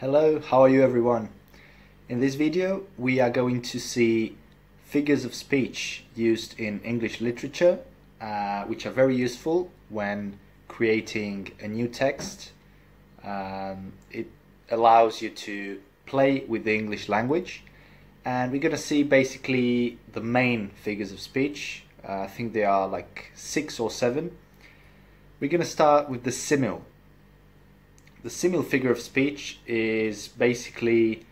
Hello, how are you everyone? In this video we are going to see figures of speech used in English literature uh, which are very useful when creating a new text. Um, it allows you to play with the English language and we're going to see basically the main figures of speech. Uh, I think there are like six or seven. We're going to start with the simile. The simile figure of speech is basically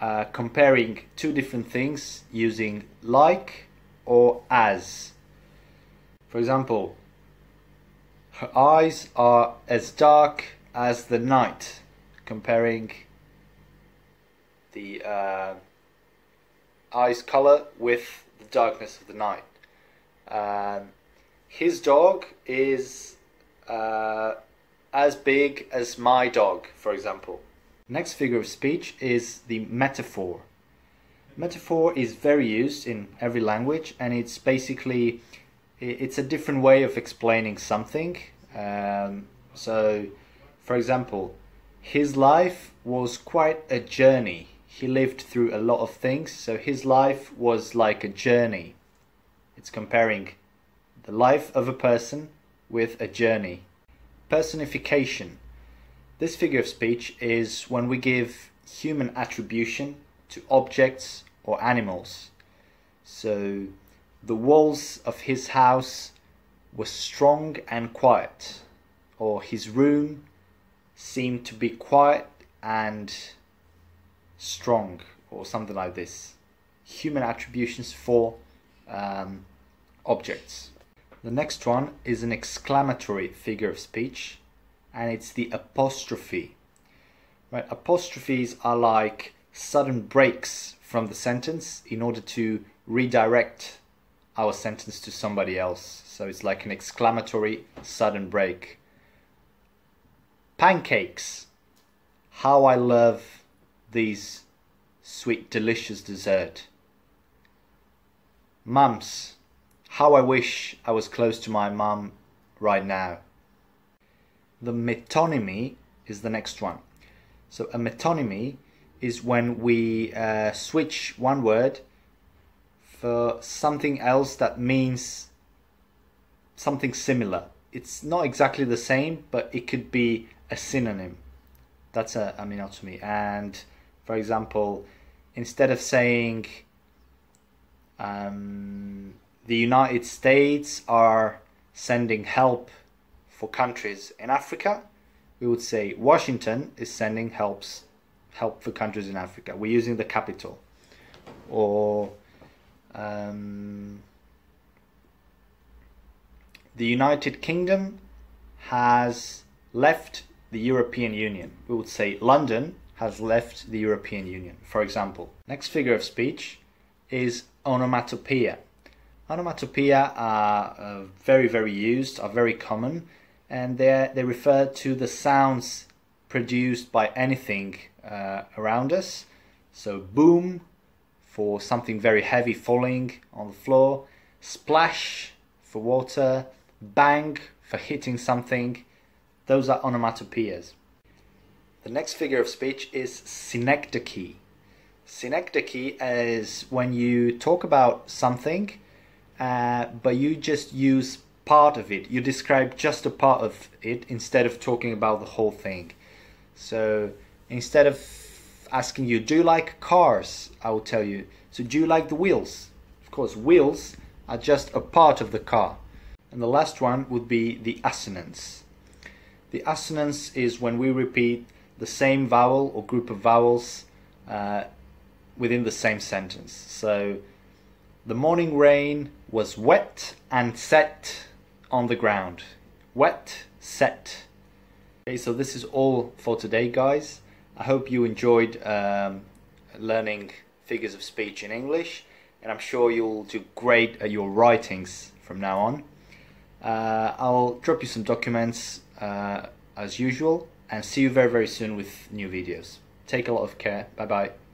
uh, comparing two different things using like or as. For example, her eyes are as dark as the night, comparing the uh, eyes color with the darkness of the night. Um, his dog is uh, as big as my dog, for example. Next figure of speech is the metaphor. Metaphor is very used in every language and it's basically it's a different way of explaining something. Um, so, for example, his life was quite a journey. He lived through a lot of things, so his life was like a journey. It's comparing the life of a person with a journey. Personification. This figure of speech is when we give human attribution to objects or animals. So the walls of his house were strong and quiet, or his room seemed to be quiet and strong, or something like this. Human attributions for um, objects. The next one is an exclamatory figure of speech and it's the apostrophe. Right? Apostrophes are like sudden breaks from the sentence in order to redirect our sentence to somebody else. So it's like an exclamatory sudden break. Pancakes. How I love these sweet delicious dessert. Mums how I wish I was close to my mum right now. The metonymy is the next one. So a metonymy is when we uh, switch one word for something else that means something similar. It's not exactly the same, but it could be a synonym. That's a, a metonymy. And for example, instead of saying um, the United States are sending help for countries in Africa, we would say Washington is sending helps help for countries in Africa. We're using the capital. Or um, the United Kingdom has left the European Union. We would say London has left the European Union, for example. Next figure of speech is onomatopoeia. Onomatopoeia are uh, very, very used, are very common, and they they refer to the sounds produced by anything uh, around us. So boom for something very heavy falling on the floor, splash for water, bang for hitting something. Those are onomatopoeias. The next figure of speech is synecdoche. Synecdoche is when you talk about something uh, but you just use part of it. You describe just a part of it instead of talking about the whole thing. So instead of asking you, do you like cars? I will tell you, so do you like the wheels? Of course, wheels are just a part of the car. And the last one would be the assonance. The assonance is when we repeat the same vowel or group of vowels uh, within the same sentence. So the morning rain was wet and set on the ground. Wet, set. Okay, so this is all for today, guys. I hope you enjoyed um, learning figures of speech in English, and I'm sure you'll do great at your writings from now on. Uh, I'll drop you some documents uh, as usual, and see you very, very soon with new videos. Take a lot of care. Bye bye.